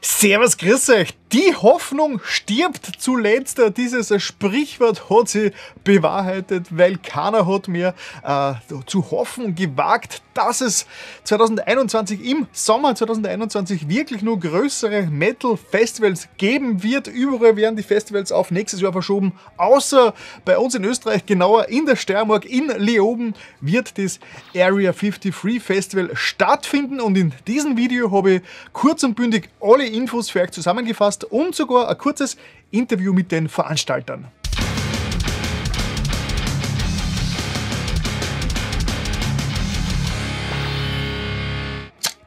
Servus, grüß euch. Die Hoffnung stirbt zuletzt. Dieses Sprichwort hat sich bewahrheitet, weil keiner hat mehr äh, zu hoffen gewagt, dass es 2021 im Sommer 2021 wirklich nur größere Metal-Festivals geben wird. Überall werden die Festivals auf nächstes Jahr verschoben, außer bei uns in Österreich, genauer in der Steiermark, in Leoben, wird das Area 53 Festival stattfinden. Und in diesem Video habe ich kurz und bündig alle Infos für euch zusammengefasst und sogar ein kurzes Interview mit den Veranstaltern.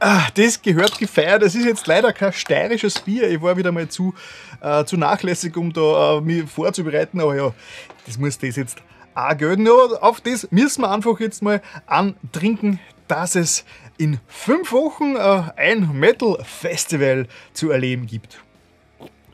Ah, das gehört gefeiert. Das ist jetzt leider kein steirisches Bier. Ich war wieder mal zu, äh, zu nachlässig, um da äh, mich vorzubereiten. Aber ja, das muss das jetzt auch gelten. Aber auf das müssen wir einfach jetzt mal antrinken, dass es in fünf Wochen äh, ein Metal Festival zu erleben gibt.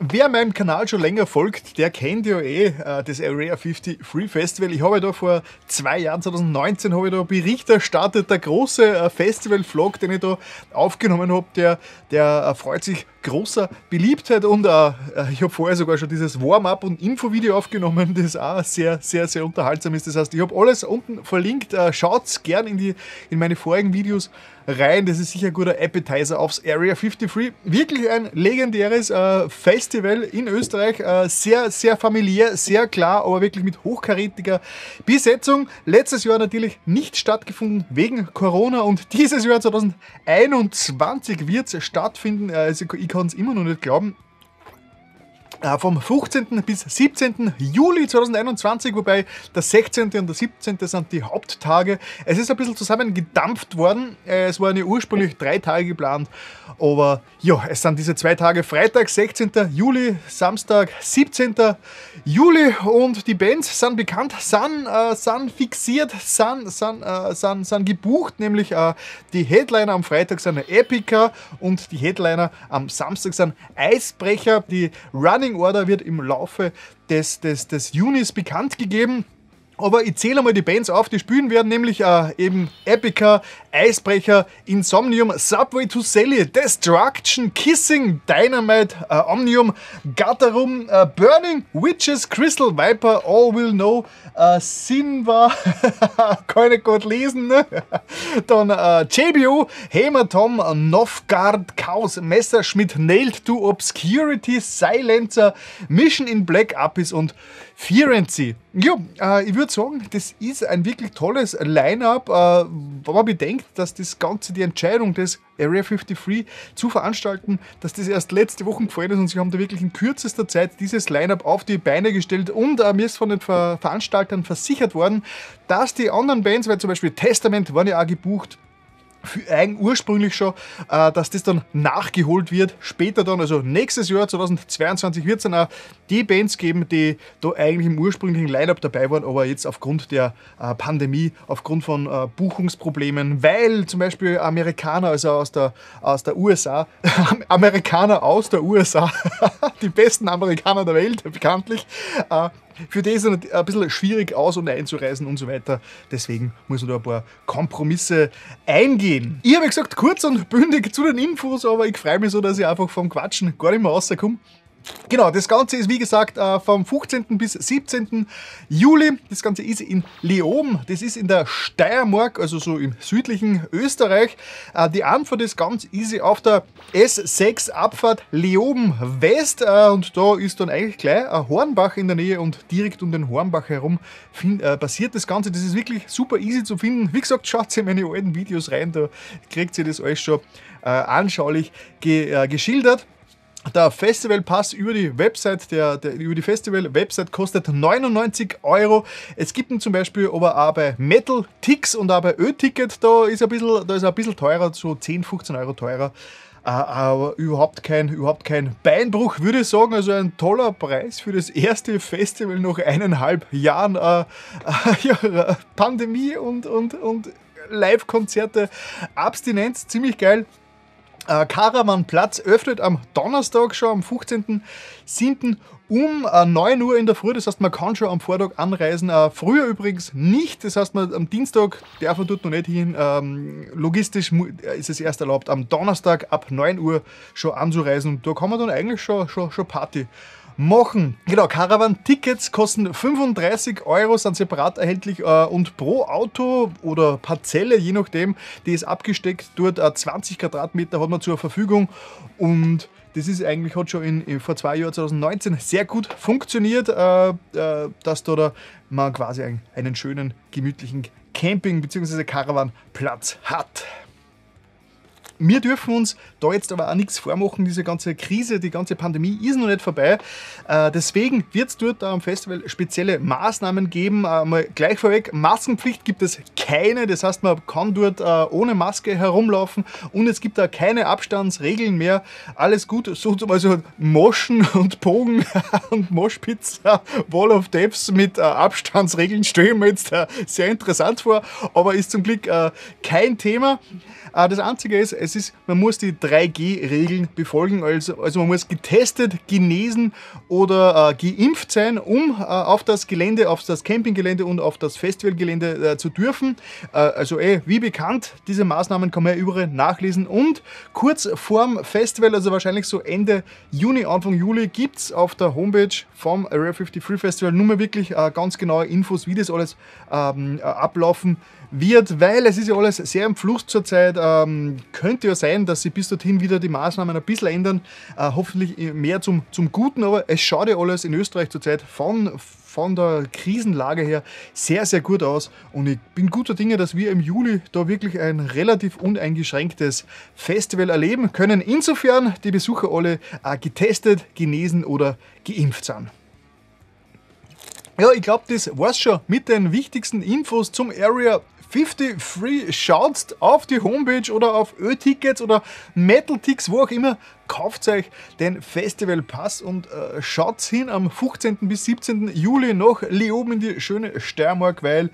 Wer meinem Kanal schon länger folgt, der kennt ja eh äh, das Area 50 Free Festival. Ich habe da vor zwei Jahren, 2019, habe ich da Bericht erstattet, der große äh, Festival-Vlog, den ich da aufgenommen habe, der, der äh, freut sich großer Beliebtheit und äh, äh, ich habe vorher sogar schon dieses Warm-up und Info-Video aufgenommen, das auch sehr, sehr, sehr unterhaltsam ist. Das heißt, ich habe alles unten verlinkt. Äh, Schaut gern in, die, in meine vorigen Videos rein. Das ist sicher ein guter Appetizer aufs Area 53. Wirklich ein legendäres äh, Festival in Österreich. Äh, sehr, sehr familiär, sehr klar, aber wirklich mit hochkarätiger Besetzung. Letztes Jahr natürlich nicht stattgefunden wegen Corona und dieses Jahr 2021 wird es stattfinden. Also ich kann es immer noch nicht glauben. Äh, vom 15. bis 17. Juli 2021, wobei der 16. und der 17. sind die Haupttage. Es ist ein bisschen zusammengedampft worden. Äh, es waren ja ursprünglich drei Tage geplant, aber ja, es sind diese zwei Tage Freitag, 16. Juli, Samstag, 17. Juli und die Bands sind bekannt, sind, äh, sind fixiert, sind, sind, äh, sind, sind gebucht, nämlich äh, die Headliner am Freitag sind Epica und die Headliner am Samstag sind Eisbrecher. Die Running Running Order wird im Laufe des, des, des Junis bekannt gegeben. Aber ich zähle mal die Bands auf, die spielen werden, nämlich äh, eben Epica, Eisbrecher, Insomnium, Subway to Sally, Destruction, Kissing, Dynamite, äh, Omnium, Gutterum, äh, Burning, Witches, Crystal Viper, All Will Know, äh, Sinva, kann ich gut lesen, ne? Dann äh, JBO, Hämatom, Novgard, Chaos, Messerschmidt, Nailed to Obscurity, Silencer, Mission in Black Abyss und Firenze. Ja, äh, ich würde sagen, das ist ein wirklich tolles Line-Up, äh, wenn man bedenkt, dass das Ganze, die Entscheidung des Area 53 zu veranstalten, dass das erst letzte Woche gefallen ist und sie haben da wirklich in kürzester Zeit dieses Line-Up auf die Beine gestellt und äh, mir ist von den Ver Veranstaltern versichert worden, dass die anderen Bands, weil zum Beispiel Testament waren ja auch gebucht, ursprünglich schon, äh, dass das dann nachgeholt wird. Später dann, also nächstes Jahr 2022 wird es dann auch die Bands geben, die da eigentlich im ursprünglichen Line-Up dabei waren, aber jetzt aufgrund der äh, Pandemie, aufgrund von äh, Buchungsproblemen, weil zum Beispiel Amerikaner, also aus der, aus der USA, Amerikaner aus der USA, die besten Amerikaner der Welt bekanntlich, für die ist es ein bisschen schwierig aus- und einzureisen und so weiter. Deswegen muss man da ein paar Kompromisse eingehen. Ich habe gesagt, kurz und bündig zu den Infos, aber ich freue mich so, dass ich einfach vom Quatschen gar nicht mehr rauskomme. Genau, das Ganze ist wie gesagt äh, vom 15. bis 17. Juli. Das Ganze ist in Leoben, das ist in der Steiermark, also so im südlichen Österreich. Äh, die Anfahrt ist ganz easy auf der S6 Abfahrt Leoben West äh, und da ist dann eigentlich gleich ein Hornbach in der Nähe und direkt um den Hornbach herum passiert das Ganze. Das ist wirklich super easy zu finden. Wie gesagt, schaut in meine alten Videos rein, da kriegt ihr das alles schon anschaulich geschildert. Der Festivalpass über die Website, der, der über die Festival-Website kostet 99 Euro. Es gibt ihn zum Beispiel aber auch bei Metal Tix und auch bei Ö-Ticket, da ist ein ein bisschen teurer, so 10, 15 Euro teurer. Äh, aber überhaupt kein, überhaupt kein Beinbruch, würde ich sagen. Also ein toller Preis für das erste Festival nach eineinhalb Jahren äh, äh, ja, Pandemie und, und, und Live-Konzerte. Abstinenz, ziemlich geil. Äh, Caravanplatz öffnet am Donnerstag schon, am 15.07. um äh, 9 Uhr in der Früh. Das heißt, man kann schon am Vortag anreisen. Äh, früher übrigens nicht. Das heißt, man, am Dienstag darf man dort noch nicht hin. Ähm, logistisch äh, ist es erst erlaubt, am Donnerstag ab 9 Uhr schon anzureisen. Und da kann man dann eigentlich schon, schon, schon Party. Genau, Caravan-Tickets kosten 35 Euro, sind separat erhältlich äh, und pro Auto oder Parzelle, je nachdem, die ist abgesteckt. Dort äh, 20 Quadratmeter hat man zur Verfügung und das ist eigentlich, hat schon in, in, vor zwei Jahren, 2019, sehr gut funktioniert, äh, äh, dass da, da man quasi einen, einen schönen, gemütlichen Camping- bzw. Caravan-Platz hat wir dürfen uns da jetzt aber auch nichts vormachen. Diese ganze Krise, die ganze Pandemie ist noch nicht vorbei. Äh, deswegen wird es dort am Festival spezielle Maßnahmen geben. Äh, mal gleich vorweg, Maskenpflicht gibt es keine. Das heißt, man kann dort äh, ohne Maske herumlaufen und es gibt da keine Abstandsregeln mehr. Alles gut, so also Moschen und Bogen und Moschpizza, Wall of Depths mit Abstandsregeln stellen wir jetzt sehr interessant vor, aber ist zum Glück kein Thema. Das Einzige ist, es ist, man muss die 3G-Regeln befolgen. Also, also man muss getestet, genesen oder äh, geimpft sein, um äh, auf das Gelände, auf das Campinggelände und auf das Festivalgelände äh, zu dürfen. Äh, also eh, wie bekannt, diese Maßnahmen kann man ja überall nachlesen. Und kurz vorm Festival, also wahrscheinlich so Ende Juni, Anfang Juli, gibt es auf der Homepage vom Area 53 Festival nur mal wirklich äh, ganz genaue Infos, wie das alles ähm, ablaufen wird, weil es ist ja alles sehr im Fluss zurzeit. Ähm, könnte ja sein, dass sie bis dorthin wieder die Maßnahmen ein bisschen ändern. Äh, hoffentlich mehr zum, zum Guten, aber es schaut ja alles in Österreich zurzeit von, von der Krisenlage her sehr, sehr gut aus. Und ich bin guter Dinge, dass wir im Juli da wirklich ein relativ uneingeschränktes Festival erleben können. Insofern die Besucher alle äh, getestet, genesen oder geimpft sind. Ja, ich glaube, das war's schon mit den wichtigsten Infos zum Area 50 Free. Schaut auf die Homepage oder auf Ö-Tickets oder Metal-Ticks, wo auch immer. Kauft euch den Festival Pass und äh, schaut hin am 15. bis 17. Juli nach Leoben in die schöne Steiermark, weil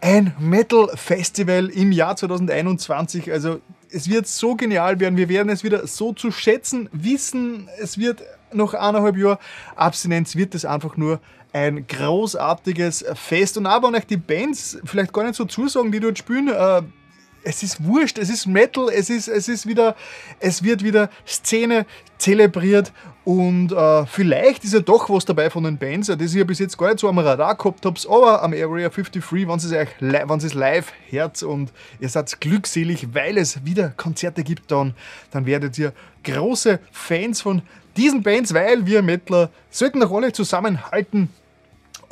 ein Metal-Festival im Jahr 2021. Also es wird so genial werden. Wir werden es wieder so zu schätzen wissen. Es wird noch eineinhalb Jahre Abstinenz wird es einfach nur ein großartiges Fest. Und aber auch die Bands vielleicht gar nicht so zusagen, die dort spielen. Äh, es ist wurscht, es ist Metal, es ist, es ist wieder, es wird wieder Szene zelebriert und äh, vielleicht ist ja doch was dabei von den Bands, das ich ja bis jetzt gar nicht so am Radar gehabt habe, aber am Area 53, wenn es, wenn es live hört und ihr seid glückselig, weil es wieder Konzerte gibt, dann, dann werdet ihr große Fans von diesen Bands, weil wir Metaler sollten noch alle zusammenhalten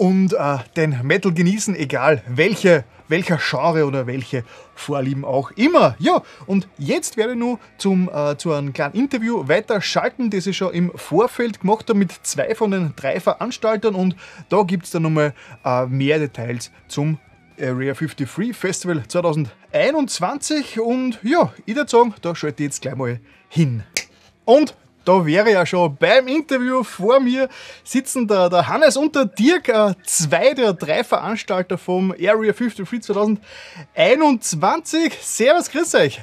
und äh, den Metal genießen, egal welche, welcher Genre oder welche Vorlieben auch immer. Ja, und jetzt werde ich nur zum, äh, zu einem kleinen Interview weiter schalten, das ich schon im Vorfeld gemacht habe mit zwei von den drei Veranstaltern und da gibt es dann nochmal äh, mehr Details zum Area 53 Festival 2021 und ja, ich würde sagen, da schalte ich jetzt gleich mal hin. Und da wäre ja schon beim Interview vor mir sitzen der, der Hannes und der Dirk, äh, zwei der drei Veranstalter vom Area 53 2021. Servus, grüß euch.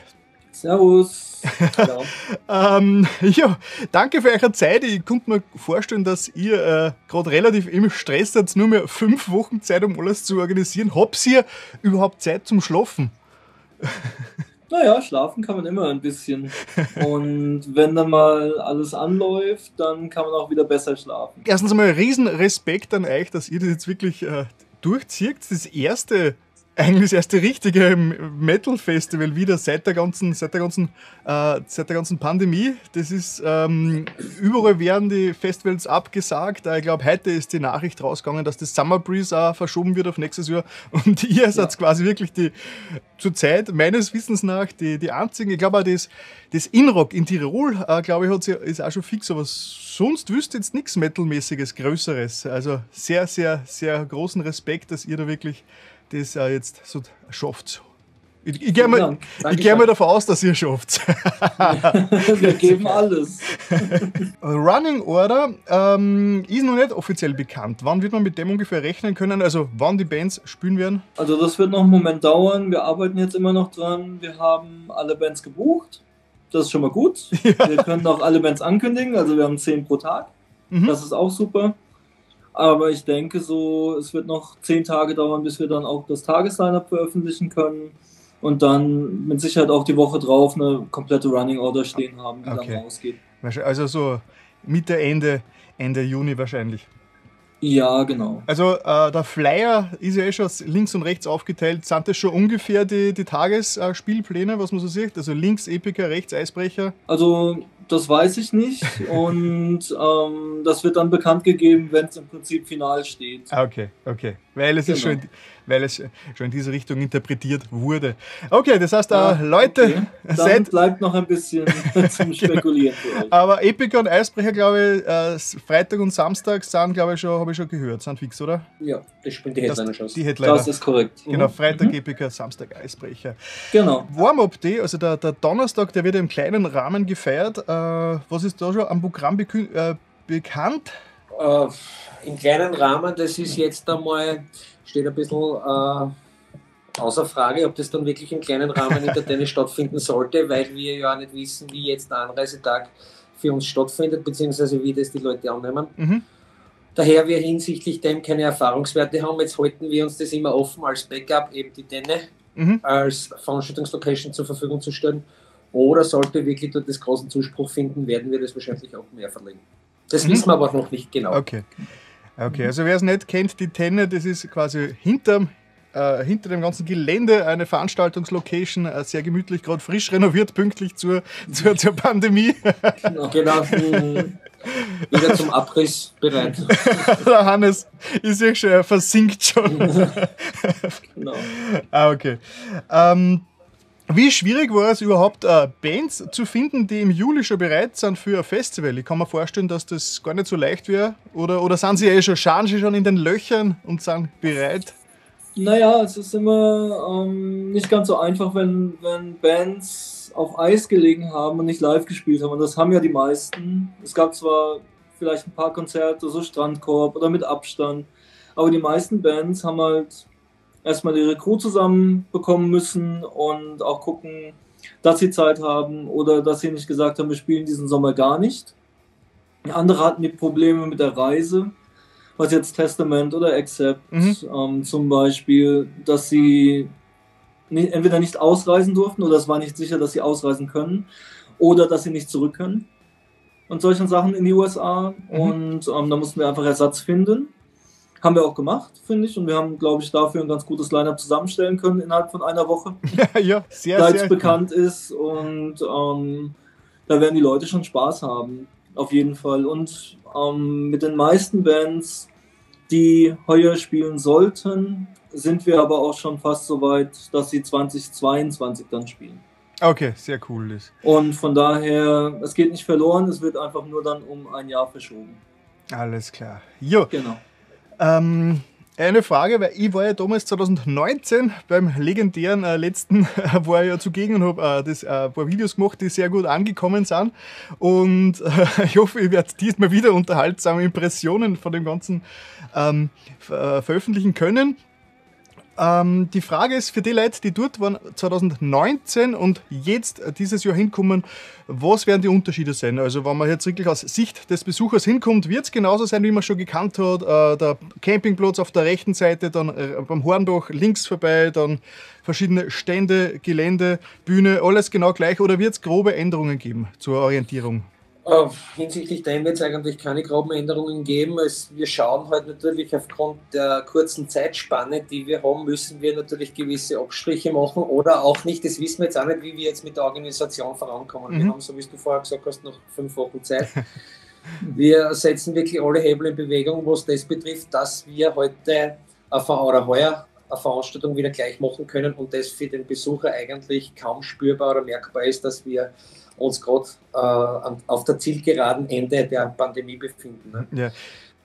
Servus. ähm, ja, danke für eure Zeit. Ich konnte mir vorstellen, dass ihr äh, gerade relativ im Stress seid, nur mehr fünf Wochen Zeit, um alles zu organisieren. Habt ihr überhaupt Zeit zum Schlafen? Naja, schlafen kann man immer ein bisschen. Und wenn dann mal alles anläuft, dann kann man auch wieder besser schlafen. Erstens einmal riesen Respekt an euch, dass ihr das jetzt wirklich äh, durchzieht. Das erste eigentlich das erste richtige Metal-Festival wieder seit der ganzen, seit der ganzen, äh, seit der ganzen Pandemie. Das ist, ähm, überall werden die Festivals abgesagt. Äh, ich glaube, heute ist die Nachricht rausgegangen, dass das Summer Breeze auch verschoben wird auf nächstes Jahr. Und ihr ja. seid quasi wirklich die, zurzeit meines Wissens nach, die, die einzigen. Ich glaube auch das, das Inrock in Tirol, äh, glaube ich, hat sie, ist auch schon fix, aber sonst wüsste jetzt nichts Metal-mäßiges, Größeres. Also sehr, sehr, sehr großen Respekt, dass ihr da wirklich das äh, jetzt so schafft. Ich, ich gehe mal, geh mal davon aus, dass ihr schafft. Wir geben alles. Running Order ähm, ist noch nicht offiziell bekannt. Wann wird man mit dem ungefähr rechnen können? Also wann die Bands spielen werden? Also das wird noch einen Moment dauern. Wir arbeiten jetzt immer noch dran. Wir haben alle Bands gebucht. Das ist schon mal gut. Ja. Wir können auch alle Bands ankündigen, also wir haben 10 pro Tag. Mhm. Das ist auch super. Aber ich denke so, es wird noch 10 Tage dauern, bis wir dann auch das Tagesline-Up veröffentlichen können und dann mit Sicherheit auch die Woche drauf eine komplette Running Order stehen haben, die okay. dann rausgeht. Also so Mitte, Ende, Ende Juni wahrscheinlich. Ja, genau. Also äh, der Flyer ist ja eh schon links und rechts aufgeteilt. Sind das schon ungefähr die, die Tagesspielpläne, was man so sieht? Also links Epica, rechts Eisbrecher? Also das weiß ich nicht. und ähm, das wird dann bekannt gegeben, wenn es im Prinzip final steht. Ah, okay, okay. Weil es, genau. ist schon, weil es schon in diese Richtung interpretiert wurde. Okay, das heißt, ja, Leute, okay. dann seid, bleibt noch ein bisschen zum genau. Spekulieren. genau. Aber Epica und Eisbrecher, glaube ich, äh, Freitag und Samstag sind, glaube ich, schon, habe ich schon gehört, sind fix, oder? Ja, das spielt die Headliner schon. Die Headliner. Das ist korrekt. Genau, mhm. Freitag mhm. Epica, Samstag Eisbrecher. Genau. Warm-Up Day, also der, der Donnerstag, der wird im kleinen Rahmen gefeiert. Äh, was ist da schon am Programm äh, bekannt? Äh, Im kleinen Rahmen, das ist jetzt einmal, steht ein bisschen äh, außer Frage, ob das dann wirklich im kleinen Rahmen in der Tennis stattfinden sollte, weil wir ja nicht wissen, wie jetzt der Anreisetag für uns stattfindet, beziehungsweise wie das die Leute annehmen. Mhm. Daher wir hinsichtlich dem keine Erfahrungswerte haben, jetzt halten wir uns das immer offen als Backup, eben die Tenne mhm. als Veranstaltungslocation zur Verfügung zu stellen. Oder sollte wirklich dort das großen Zuspruch finden, werden wir das wahrscheinlich auch mehr verlegen. Das mhm. wissen wir aber noch nicht genau. Okay. Okay, also wer es nicht kennt, die Tenne, das ist quasi hinterm, äh, hinter dem ganzen Gelände eine Veranstaltungslocation, äh, sehr gemütlich, gerade frisch renoviert, pünktlich zur, zur, zur Pandemie. Genau, genau. wieder zum Abriss bereit. Der Hannes ist ja schon, er versinkt schon. genau. Ah, okay. Ähm, wie schwierig war es überhaupt, äh, Bands zu finden, die im Juli schon bereit sind für ein Festival? Ich kann mir vorstellen, dass das gar nicht so leicht wäre. Oder, oder sind sie eh schon, schauen sie schon in den Löchern und sind bereit? Naja, es ist immer ähm, nicht ganz so einfach, wenn, wenn Bands auf Eis gelegen haben und nicht live gespielt haben. Und das haben ja die meisten. Es gab zwar vielleicht ein paar Konzerte, so Strandkorb oder mit Abstand, aber die meisten Bands haben halt erstmal ihre Crew zusammenbekommen müssen und auch gucken, dass sie Zeit haben oder dass sie nicht gesagt haben, wir spielen diesen Sommer gar nicht. Andere hatten die Probleme mit der Reise, was jetzt Testament oder Accept mhm. ähm, zum Beispiel, dass sie nicht, entweder nicht ausreisen durften oder es war nicht sicher, dass sie ausreisen können oder dass sie nicht zurück können und solchen Sachen in die USA. Mhm. Und ähm, da mussten wir einfach Ersatz finden. Haben wir auch gemacht, finde ich. Und wir haben, glaube ich, dafür ein ganz gutes Line-Up zusammenstellen können innerhalb von einer Woche. Ja, sehr, Seit es bekannt ist. Und ähm, da werden die Leute schon Spaß haben. Auf jeden Fall. Und ähm, mit den meisten Bands, die heuer spielen sollten, sind wir aber auch schon fast so weit, dass sie 2022 dann spielen. Okay, sehr cool. Ist. Und von daher, es geht nicht verloren, es wird einfach nur dann um ein Jahr verschoben. Alles klar. Jo. Genau. Ähm, eine Frage, weil ich war ja damals 2019 beim legendären äh, letzten, äh, war ja zugegen und habe äh, das, äh, ein paar Videos gemacht, die sehr gut angekommen sind. Und äh, ich hoffe, ich werde diesmal wieder unterhaltsame Impressionen von dem Ganzen ähm, äh, veröffentlichen können. Ähm, die Frage ist für die Leute, die dort waren 2019 und jetzt äh, dieses Jahr hinkommen, was werden die Unterschiede sein? Also wenn man jetzt wirklich aus Sicht des Besuchers hinkommt, wird es genauso sein, wie man schon gekannt hat. Äh, der Campingplatz auf der rechten Seite, dann äh, beim Hornbach links vorbei, dann verschiedene Stände, Gelände, Bühne, alles genau gleich oder wird es grobe Änderungen geben zur Orientierung? Hinsichtlich dem wird es eigentlich keine groben Änderungen geben. Wir schauen halt natürlich aufgrund der kurzen Zeitspanne, die wir haben, müssen wir natürlich gewisse Abstriche machen oder auch nicht. Das wissen wir jetzt auch nicht, wie wir jetzt mit der Organisation vorankommen. Mhm. Wir haben, so wie du vorher gesagt hast, noch fünf Wochen Zeit. wir setzen wirklich alle Hebel in Bewegung, was das betrifft, dass wir heute oder heuer eine Veranstaltung wieder gleich machen können und das für den Besucher eigentlich kaum spürbar oder merkbar ist, dass wir uns gerade äh, auf der zielgeraden Ende der Pandemie befinden. Ne? Ja.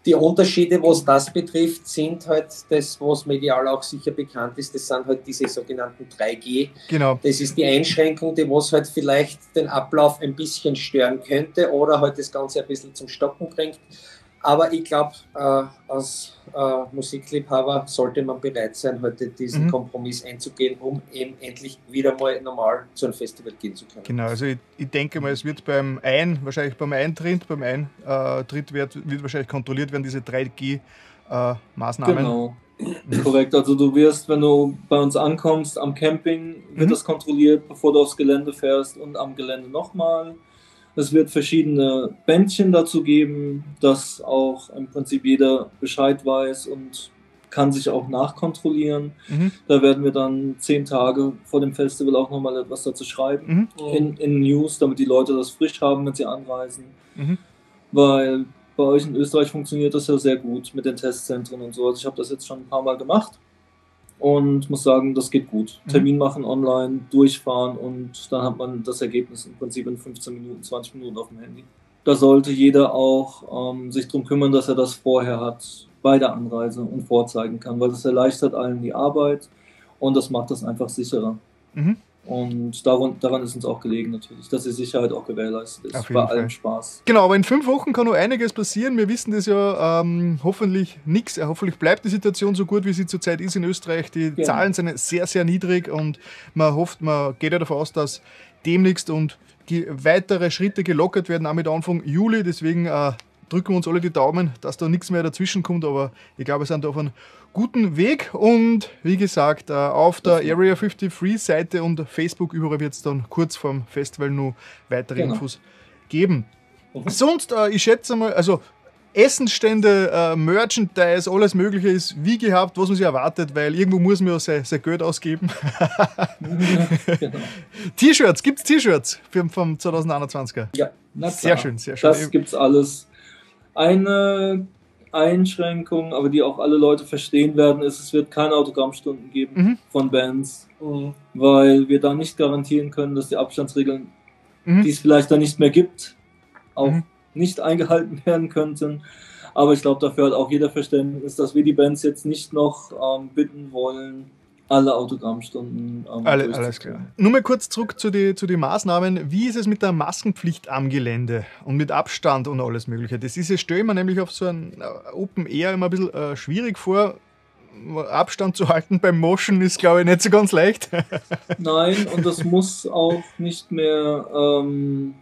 Die Unterschiede, was das betrifft, sind halt das, was medial auch sicher bekannt ist, das sind halt diese sogenannten 3G. Genau. Das ist die Einschränkung, die was halt vielleicht den Ablauf ein bisschen stören könnte oder halt das Ganze ein bisschen zum Stocken bringt. Aber ich glaube, äh, als äh, Musikliebhaber sollte man bereit sein, heute diesen Mhm. Kompromiss einzugehen, um eben endlich wieder mal normal zu einem Festival gehen zu können. Genau, also ich, ich denke mal, es wird beim Ein, wahrscheinlich beim Eintritt, beim Eintritt wird, wird wahrscheinlich kontrolliert werden, diese 3G-Maßnahmen. Genau. Korrekt, also du wirst, wenn du bei uns ankommst, am Camping wird Mhm. das kontrolliert, bevor du aufs Gelände fährst und am Gelände nochmal. Es wird verschiedene Bändchen dazu geben, dass auch im Prinzip jeder Bescheid weiß und kann sich auch nachkontrollieren. Mhm. Da werden wir dann zehn Tage vor dem Festival auch nochmal etwas dazu schreiben. Mhm. In, in News, damit die Leute das frisch haben, wenn sie anreisen. Mhm. Weil bei euch in Österreich funktioniert das ja sehr gut mit den Testzentren und so. Also ich habe das jetzt schon ein paar Mal gemacht und muss sagen, das geht gut. Mhm. Termin machen online, durchfahren und dann hat man das Ergebnis im Prinzip in 15 Minuten, 20 Minuten auf dem Handy. Da sollte jeder auch ähm, sich darum kümmern, dass er das vorher hat bei der Anreise und vorzeigen kann, weil das erleichtert allen die Arbeit und das macht das einfach sicherer. Mhm. Und daran, daran ist uns auch gelegen natürlich, dass die Sicherheit auch gewährleistet ist. Auf jeden bei Fall. allem Spaß. Genau, aber in fünf Wochen kann noch einiges passieren. Wir wissen das ja ähm, hoffentlich nichts. Hoffentlich bleibt die Situation so gut, wie sie zurzeit ist in Österreich. Die Genau. Zahlen sind sehr, sehr niedrig und man hofft, man geht ja davon aus, dass demnächst und weitere Schritte gelockert werden, auch mit Anfang Juli. Deswegen äh, drücken wir uns alle die Daumen, dass da nichts mehr dazwischen kommt. Aber ich glaube, wir sind da auf einem guten Weg. Und wie gesagt, äh, auf der Area 53 Seite und Facebook überall wird es dann kurz vorm Festival noch weitere Genau. Infos geben. Mhm. Sonst, äh, ich schätze mal, also Essenstände, äh, Merchandise, alles Mögliche ist wie gehabt, was man sich erwartet, weil irgendwo muss man ja sein, sein Geld ausgeben. genau. T-Shirts, gibt es T-Shirts vom 2021er? Ja, na klar. Sehr schön, sehr schön. Das gibt's alles. Eine Einschränkung, aber die auch alle Leute verstehen werden, ist, es wird keine Autogrammstunden geben Mhm. von Bands, Mhm. weil wir da nicht garantieren können, dass die Abstandsregeln, Mhm. die es vielleicht dann nicht mehr gibt, auch Mhm. nicht eingehalten werden könnten. Aber ich glaube, dafür hat auch jeder Verständnis, dass wir die Bands jetzt nicht noch ähm, bitten wollen, alle Autogrammstunden ähm, Alle, alles klar. Nur mal kurz zurück zu den zu die Maßnahmen. Wie ist es mit der Maskenpflicht am Gelände und mit Abstand und alles Mögliche? Das ist, stelle ich mir nämlich auf so ein äh, Open Air immer ein bisschen äh, schwierig vor. Abstand zu halten beim Moschen ist, glaube ich, nicht so ganz leicht. Nein, und das muss auch nicht mehr, ähm,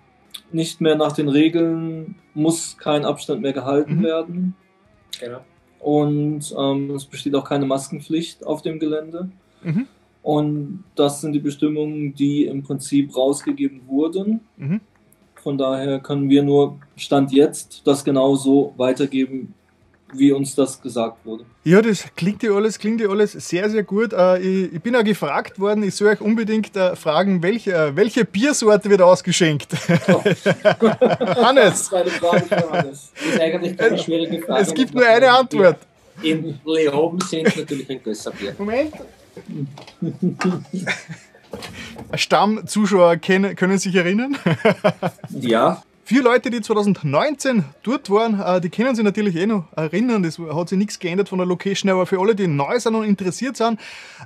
nicht mehr nach den Regeln, muss kein Abstand mehr gehalten Mhm. werden. Genau. Und ähm, es besteht auch keine Maskenpflicht auf dem Gelände. Mhm. Und das sind die Bestimmungen, die im Prinzip rausgegeben wurden. Mhm. Von daher können wir nur Stand jetzt das genau so weitergeben, wie uns das gesagt wurde. Ja, das klingt ja alles, klingt ja alles sehr, sehr gut. Äh, ich, ich bin ja gefragt worden, ich soll euch unbedingt äh, fragen, welche, äh, welche Biersorte wird ausgeschenkt? Hannes, Zweite Frage für Hannes. Das ist eigentlich keine schwierige Frage. es gibt nur eine Antwort. In Leoben sind natürlich ein Gösserbier. Moment. Stammzuschauer können sich erinnern. Ja, Vier Leute, die 2019 dort waren, äh, die können sich natürlich eh noch erinnern. Das hat sich nichts geändert von der Location, aber für alle, die neu sind und interessiert sind,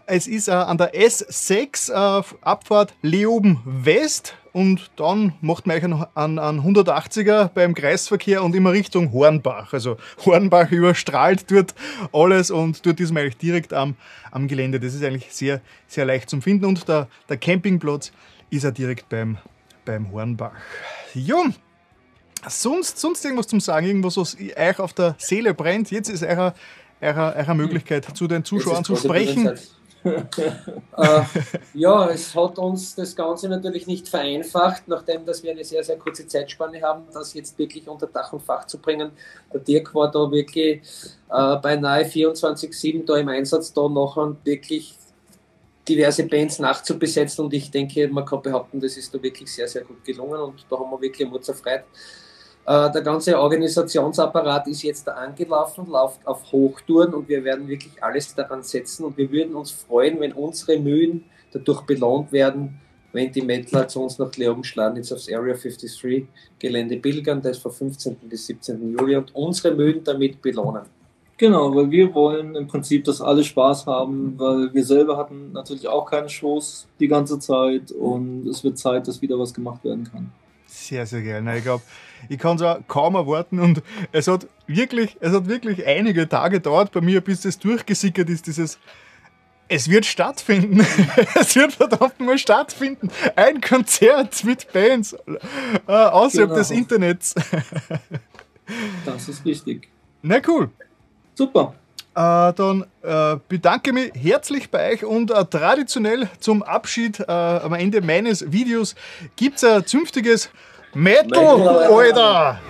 es ist äh, an der S6 äh, Abfahrt Leoben West und dann macht man euch einen, einen, einen 180er beim Kreisverkehr und immer Richtung Hornbach. Also Hornbach überstrahlt dort alles und dort ist man eigentlich direkt am, am Gelände. Das ist eigentlich sehr, sehr leicht zum Finden und der, der Campingplatz ist auch direkt beim, beim Hornbach. Ja, sonst, sonst irgendwas zum Sagen, irgendwas, was euch auf der Seele brennt. Jetzt ist eure, eure, eure Möglichkeit, zu den Zuschauern zu sprechen. äh, ja, es hat uns das Ganze natürlich nicht vereinfacht, nachdem dass wir eine sehr, sehr kurze Zeitspanne haben, das jetzt wirklich unter Dach und Fach zu bringen. Der Dirk war da wirklich äh, beinahe 24-7 da im Einsatz, da nachher wirklich diverse Bands nachzubesetzen und ich denke, man kann behaupten, das ist da wirklich sehr, sehr gut gelungen und da haben wir wirklich Mut erfreut. Äh, Der ganze Organisationsapparat ist jetzt da angelaufen, läuft auf Hochtouren und wir werden wirklich alles daran setzen und wir würden uns freuen, wenn unsere Mühen dadurch belohnt werden, wenn die Mettler zu uns nach Leoben-Schladnitz aufs Area 53 Gelände pilgern, das vom 15. bis 17. Juli und unsere Mühen damit belohnen. Genau, weil wir wollen im Prinzip, dass alle Spaß haben, weil wir selber hatten natürlich auch keine Shows die ganze Zeit und es wird Zeit, dass wieder was gemacht werden kann. Sehr, sehr geil. Nein, ich glaube, ich kann es auch kaum erwarten und es hat wirklich, es hat wirklich einige Tage gedauert bei mir, bis das durchgesickert ist, dieses es wird stattfinden. es wird verdammt mal stattfinden. Ein Konzert mit Bands äh, außerhalb Genau. des Internets. Das ist wichtig. Na cool. Super. Äh, dann äh, bedanke mich herzlich bei euch und äh, traditionell zum Abschied äh, am Ende meines Videos gibt es ein zünftiges Metal, Metal, Alter!